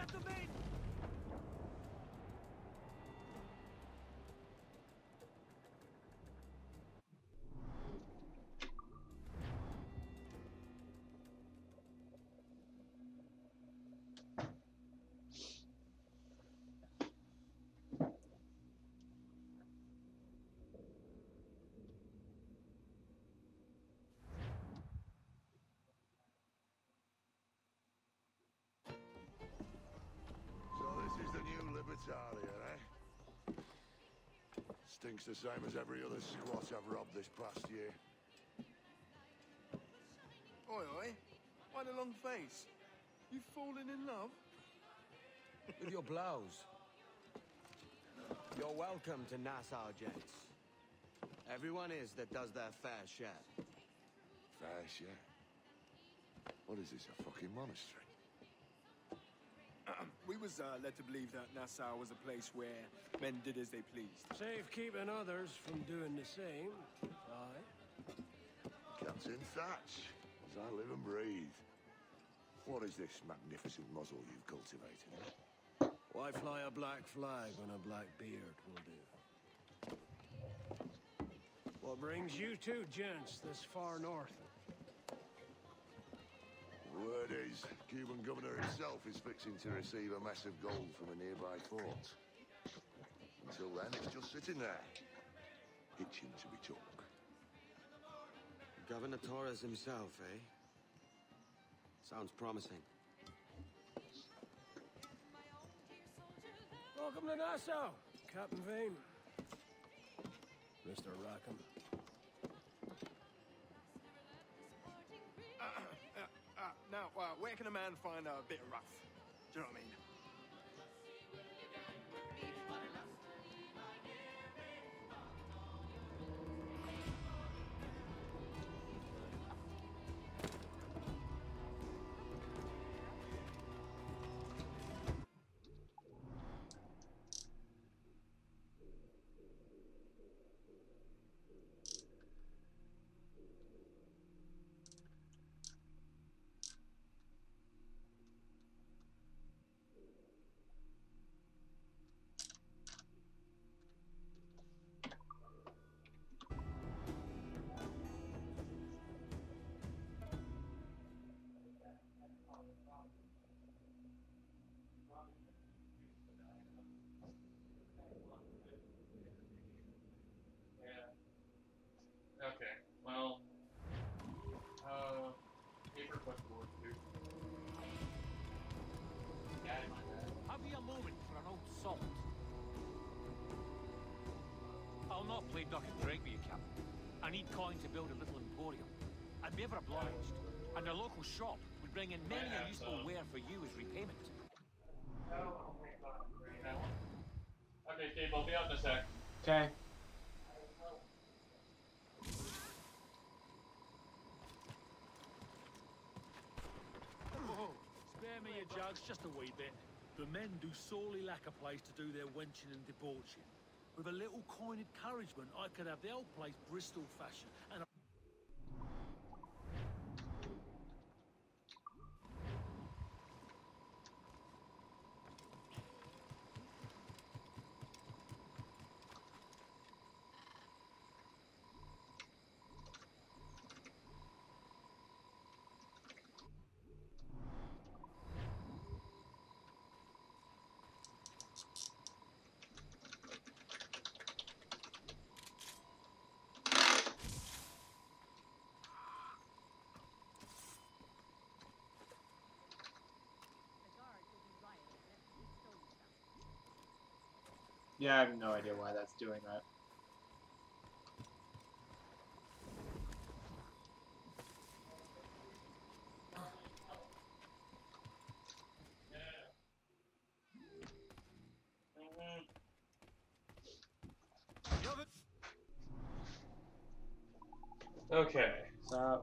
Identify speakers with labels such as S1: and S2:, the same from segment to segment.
S1: Get them in!
S2: Stinks the same as every other squat I've robbed this past year.
S3: Oi, oi. Why the long face? You've fallen in love?
S4: With your blouse. You're welcome to Nassau, gents. Everyone is that does their fair share.
S2: Fair share. What is this, a fucking monastery?
S3: We was uh, led to believe that Nassau was a place where men did as they pleased.
S1: Safe keeping others from doing the same. Aye.
S2: Captain Thatch, as I live and breathe. What is this magnificent muzzle you've cultivated?
S1: Why fly a black flag when a black beard will do? What brings you two gents this far north?
S2: Word is, Cuban governor himself is fixing to receive a mess of gold from a nearby fort. Until then, it's just sitting there, itching to be took.
S4: Governor Torres himself, eh? Sounds promising.
S1: Welcome to Nassau, Captain Vane. Mr. Rackham.
S3: Now, uh, where can a man find a bit of rough? Do you know what I mean?
S5: Not play duck and drink with you, Captain. I need coin to build a little emporium. I'd be ever obliged. And a local shop would bring in many a useful
S6: some.
S5: ware for you as repayment.
S6: Oh, my God, great, that one. Okay, Gabe, I'll be out in a sec.
S7: Okay.
S5: Oh, spare me your jugs just a wee bit. The men do sorely lack a place to do their wenching and debauching. With a little coin encouragement, I could have the old place Bristol fashion and
S7: Yeah, I have no idea why that's doing that.
S6: Okay.
S7: So,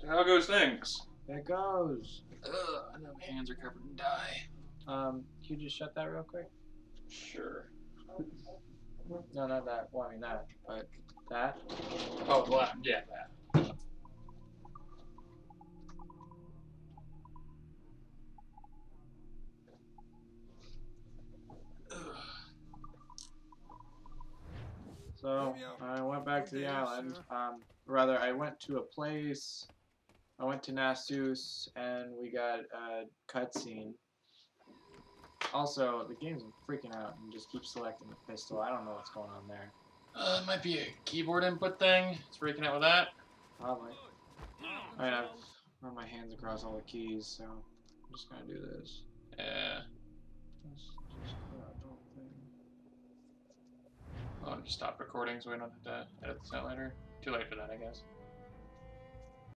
S6: So how goes things?
S7: there it goes.
S6: Ugh. and then my hands are covered in dye.
S7: Um, can you just shut that real quick?
S6: Sure.
S7: No, not that. Well, I mean that, but that.
S6: Oh, well, yeah, that.
S7: So I went back to the island. Um, rather, I went to a place. I went to Nasus, and we got a cutscene. Also, the game's freaking out and just keeps selecting the pistol. I don't know what's going on there.
S6: Uh, it might be a keyboard input thing. It's freaking out with that.
S7: Probably. I mean, I've run my hands across all the keys, so I'm just gonna do this.
S6: Yeah.
S7: Let's just go out the whole.
S6: I'll just stop recording so we don't have to edit this out later. Too late for that, I guess.